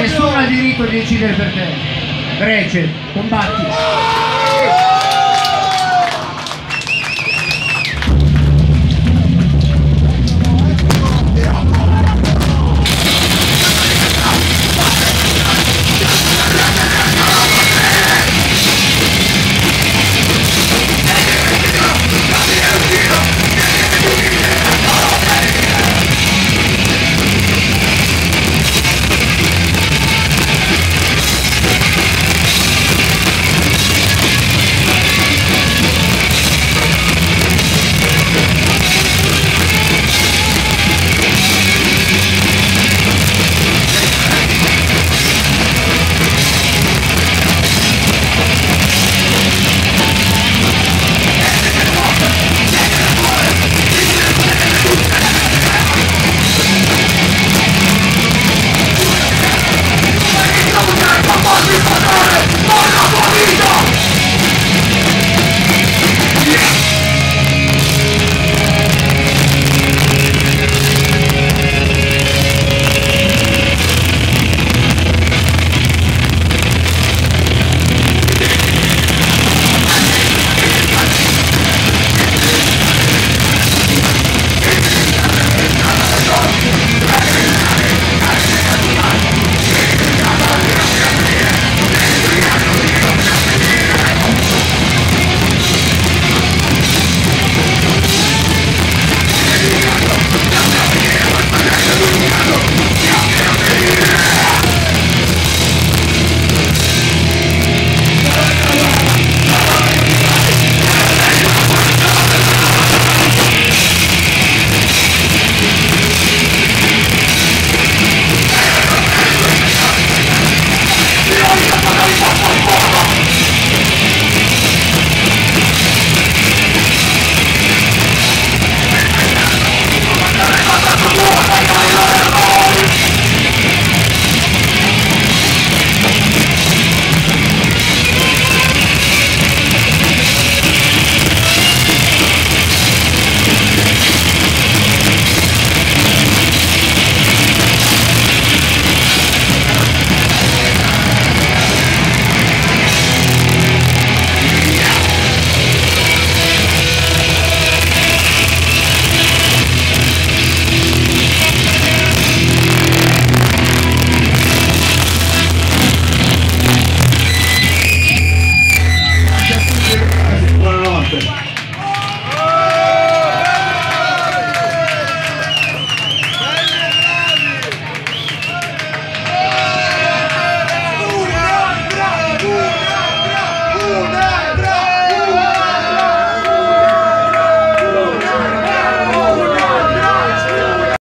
Nessuno ha diritto di decidere per te. Grece, combatti.